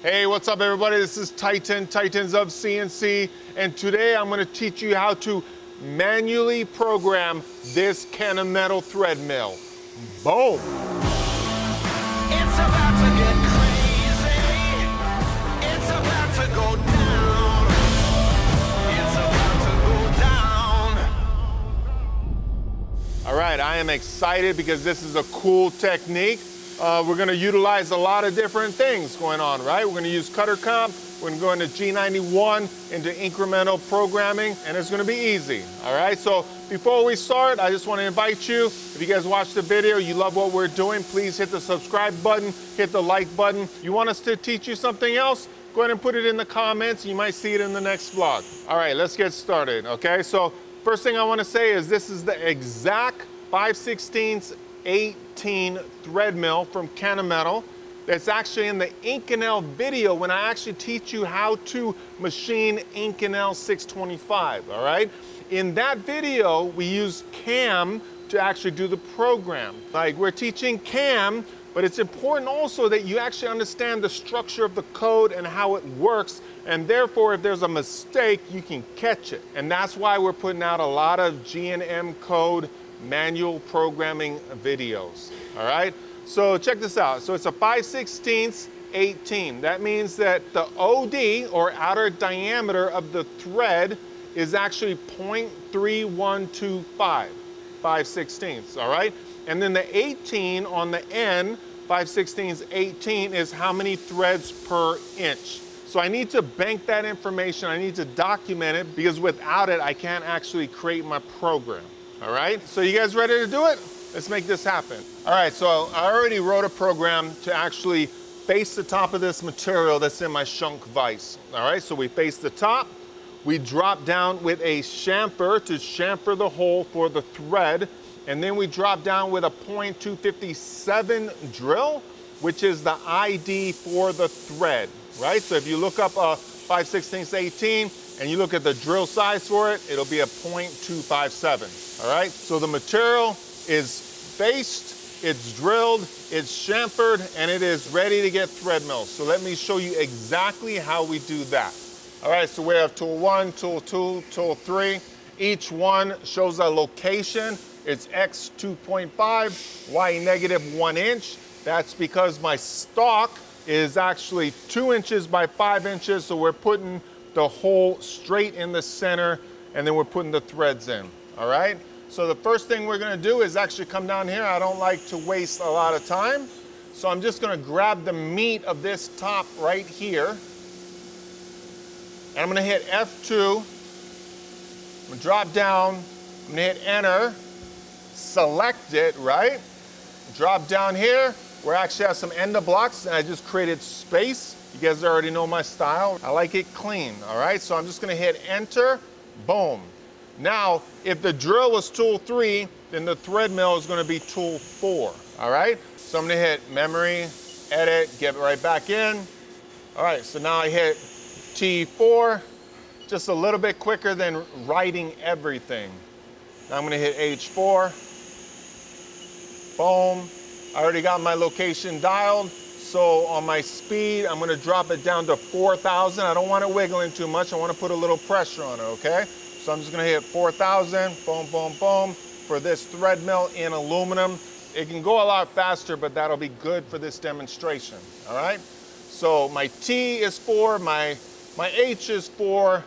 Hey, what's up everybody? This is Titan, Titans of CNC, and today I'm gonna teach you how to manually program this Kennametal thread mill. Boom! It's about to get crazy. It's about to go down. It's about to go down. All right, I am excited because this is a cool technique. Uh, we're gonna utilize a lot of different things going on, right? We're gonna use cutter comp, we're gonna go into G91, into incremental programming, and it's gonna be easy, all right? So before we start, I just wanna invite you, if you guys watch the video, you love what we're doing, please hit the subscribe button, hit the like button. You want us to teach you something else? Go ahead and put it in the comments. You might see it in the next vlog. All right, let's get started, okay? So first thing I wanna say is this is the exact 5 16 18 thread mill from Kennametal that's actually in the Inconel video when I actually teach you how to machine Inconel 625, all right? In that video, we use CAM to actually do the program. Like we're teaching CAM, but it's important also that you actually understand the structure of the code and how it works. And therefore, if there's a mistake, you can catch it. And that's why we're putting out a lot of G&M code manual programming videos, all right? So check this out. So it's a 5 16 18. That means that the OD, or outer diameter of the thread, is actually 0.3125, 5 16 all right? And then the 18 on the end, 5 16 18, is how many threads per inch. So I need to bank that information, I need to document it, because without it, I can't actually create my program. All right, so you guys ready to do it? Let's make this happen. All right, so I already wrote a program to actually face the top of this material that's in my Schunk vise. All right, so we face the top, we drop down with a chamfer to chamfer the hole for the thread, and then we drop down with a .257 drill, which is the ID for the thread, right? So if you look up a 5 16 18 and you look at the drill size for it, it'll be a .257 all right? So the material is faced, it's drilled, it's chamfered, and it is ready to get thread milled. So let me show you exactly how we do that. All right, so we have tool one, tool two, tool three. Each one shows a location. It's X 2.5, Y negative one inch. That's because my stock is actually two inches by five inches, so we're putting the hole straight in the center, and then we're putting the threads in, all right? So the first thing we're gonna do is actually come down here. I don't like to waste a lot of time. So I'm just gonna grab the meat of this top right here. And I'm gonna hit F2. I'm gonna drop down. I'm gonna hit enter. Select it, right? Drop down here. We actually have some ender blocks and I just created space. You guys already know my style. I like it clean, all right? So I'm just gonna hit enter, boom. Now, if the drill was tool three, then the thread mill is gonna be tool four, all right? So I'm gonna hit memory, edit, get right back in. All right, so now I hit T4, just a little bit quicker than writing everything. Now I'm gonna hit H4, boom. I already got my location dialed. So on my speed, I'm gonna drop it down to 4,000. I don't want it wiggling too much. I wanna put a little pressure on it, okay? So I'm just gonna hit 4,000, boom, boom, boom, for this thread mill in aluminum. It can go a lot faster, but that'll be good for this demonstration, all right? So my T is four, my, my H is four,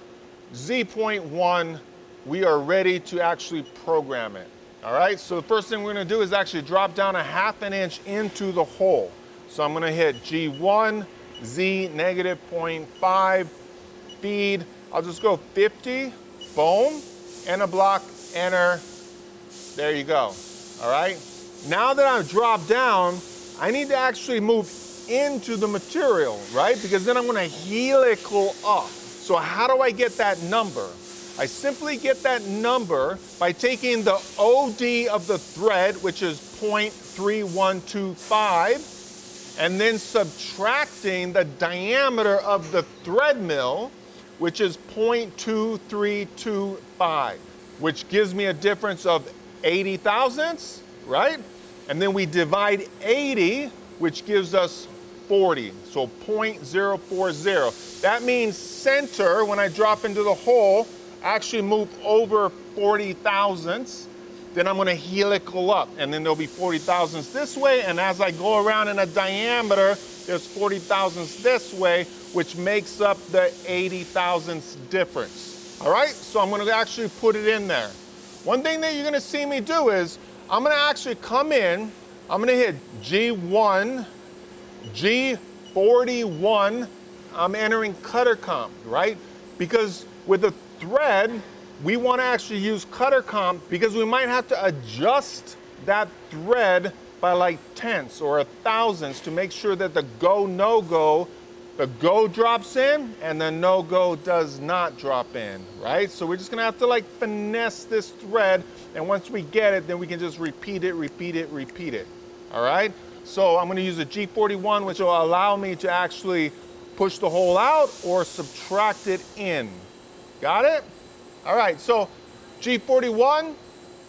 Z.1, we are ready to actually program it, all right? So the first thing we're gonna do is actually drop down a half an inch into the hole. So I'm gonna hit G1, Z negative 0.5, feed, I'll just go 50, boom, and a block, enter. There you go, all right? Now that I've dropped down, I need to actually move into the material, right? Because then I'm gonna helical up. So how do I get that number? I simply get that number by taking the OD of the thread, which is 0.3125, and then subtracting the diameter of the thread mill, which is 0.2325, which gives me a difference of 80 thousandths, right? And then we divide 80, which gives us 40. So 0.040. That means center, when I drop into the hole, actually move over 40 thousandths. Then I'm gonna helical up, and then there'll be 40 thousandths this way, and as I go around in a diameter, there's 40 thousandths this way, which makes up the 80 thousandths difference. All right, so I'm gonna actually put it in there. One thing that you're gonna see me do is, I'm gonna actually come in, I'm gonna hit G1, G41, I'm entering cutter comp, right? Because with a thread, we want to actually use cutter comp because we might have to adjust that thread by like tenths or a thousandths to make sure that the go no go the go drops in and the no go does not drop in right? So we're just gonna have to like finesse this thread and once we get it then we can just repeat it repeat it repeat it all right? So I'm gonna use a G41 which will allow me to actually push the hole out or subtract it in. Got it all right, so G41,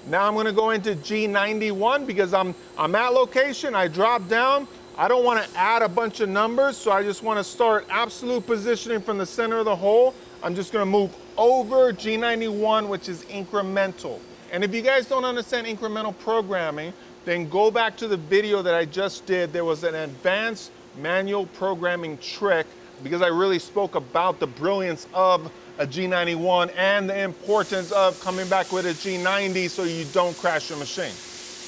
now I'm gonna go into G91 because I'm, I'm at location, I drop down, I don't wanna add a bunch of numbers, so I just wanna start absolute positioning from the center of the hole. I'm just gonna move over G91, which is incremental. And if you guys don't understand incremental programming, then go back to the video that I just did. There was an advanced manual programming trick because I really spoke about the brilliance of a G91 and the importance of coming back with a G90 so you don't crash your machine.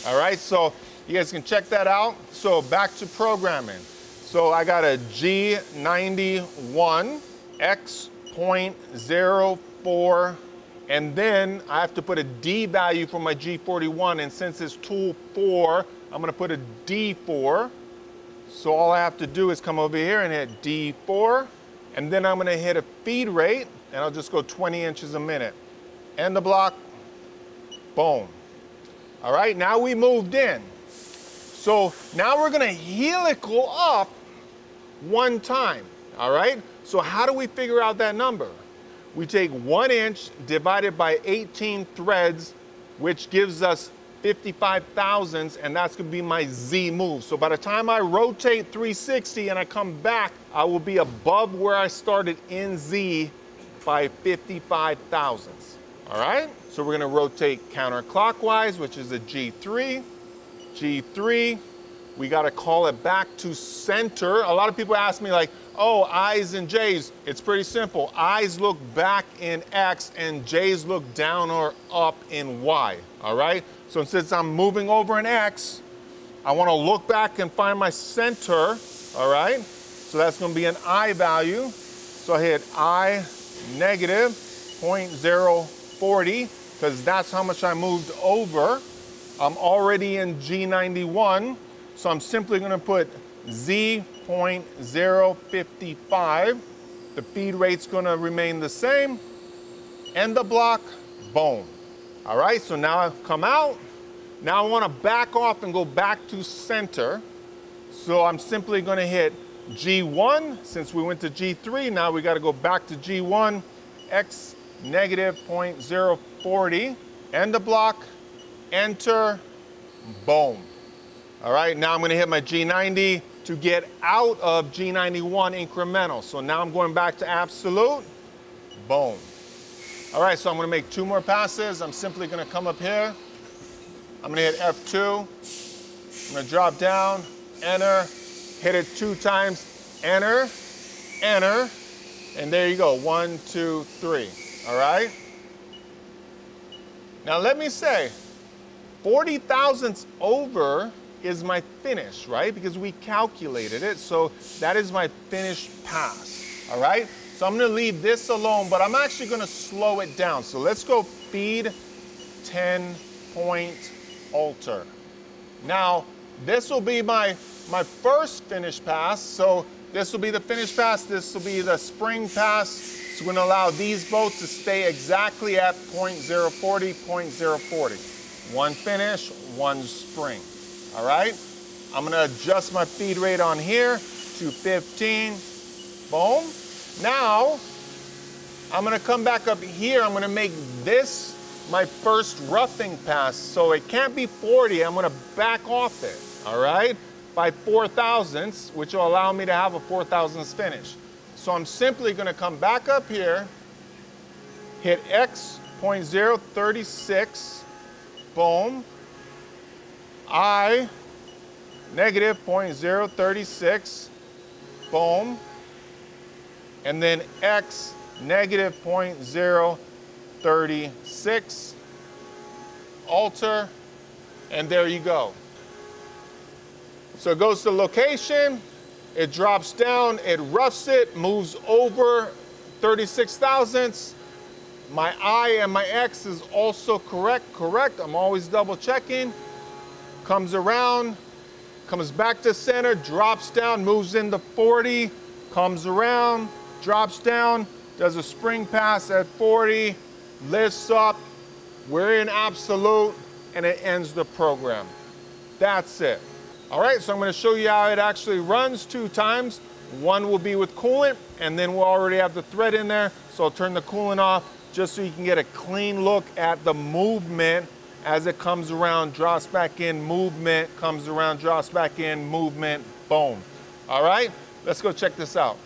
All right, so you guys can check that out. So back to programming. So I got a G91 X.04 and then I have to put a D value for my G41 and since it's tool 4, I'm gonna put a D4. So all I have to do is come over here and hit D4 and then I'm gonna hit a feed rate and I'll just go 20 inches a minute. End the block, boom. All right, now we moved in. So now we're gonna helical up one time, all right? So how do we figure out that number? We take one inch divided by 18 threads, which gives us 55 thousandths, and that's gonna be my Z move. So by the time I rotate 360 and I come back, I will be above where I started in Z by 55 thousandths. All right, so we're gonna rotate counterclockwise, which is a G3, G3. We gotta call it back to center. A lot of people ask me like, oh, I's and J's. It's pretty simple. I's look back in X and J's look down or up in Y, all right? So since I'm moving over in X, I wanna look back and find my center, all right? So that's gonna be an I value. So I hit I negative 0.040 because that's how much I moved over. I'm already in G91, so I'm simply gonna put Z.055. The feed rate's gonna remain the same. End the block, boom. All right, so now I've come out. Now I wanna back off and go back to center. So I'm simply gonna hit G1, since we went to G3, now we gotta go back to G1, X negative 0.040, end the block, enter, boom. All right, now I'm gonna hit my G90 to get out of G91 incremental. So now I'm going back to absolute, boom. All right, so I'm gonna make two more passes. I'm simply gonna come up here. I'm gonna hit F2. I'm gonna drop down, enter, hit it two times, enter, enter, and there you go, one, two, three, all right? Now let me say, 40 thousandths over is my finish, right? Because we calculated it, so that is my finished pass, all right? So I'm gonna leave this alone, but I'm actually gonna slow it down. So let's go feed 10 point alter. Now, this will be my my first finish pass. So this will be the finish pass. This will be the spring pass. It's going to allow these boats to stay exactly at 0.040, 0.040. One finish, one spring. All right? I'm going to adjust my feed rate on here to 15. Boom. Now, I'm going to come back up here. I'm going to make this my first roughing pass. So it can't be 40. I'm going to back off it. All right? By 4 thousandths, which will allow me to have a 4 thousandths finish. So I'm simply gonna come back up here, hit X 0.036, boom, I negative 0.036, boom, and then X negative 0.036, alter, and there you go. So it goes to location, it drops down, it roughs it, moves over 36 thousandths. My I and my X is also correct, correct. I'm always double checking. Comes around, comes back to center, drops down, moves into 40, comes around, drops down, does a spring pass at 40, lifts up, we're in absolute, and it ends the program. That's it. All right, so I'm gonna show you how it actually runs two times. One will be with coolant, and then we'll already have the thread in there, so I'll turn the coolant off just so you can get a clean look at the movement as it comes around, drops back in, movement, comes around, drops back in, movement, boom. All right, let's go check this out.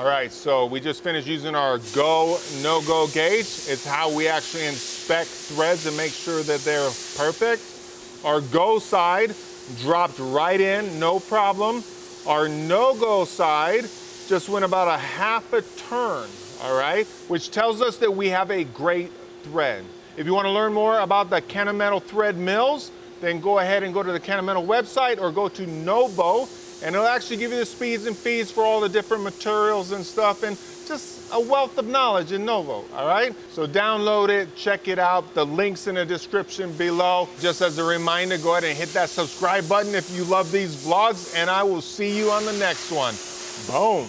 All right, so we just finished using our go, no-go gauge. It's how we actually inspect threads and make sure that they're perfect. Our go side dropped right in, no problem. Our no-go side just went about a half a turn, all right? Which tells us that we have a great thread. If you wanna learn more about the Kennametal thread mills, then go ahead and go to the Kennametal website or go to Novo and it'll actually give you the speeds and feeds for all the different materials and stuff and just a wealth of knowledge in Novo, all right? So download it, check it out. The link's in the description below. Just as a reminder, go ahead and hit that subscribe button if you love these vlogs and I will see you on the next one. Boom.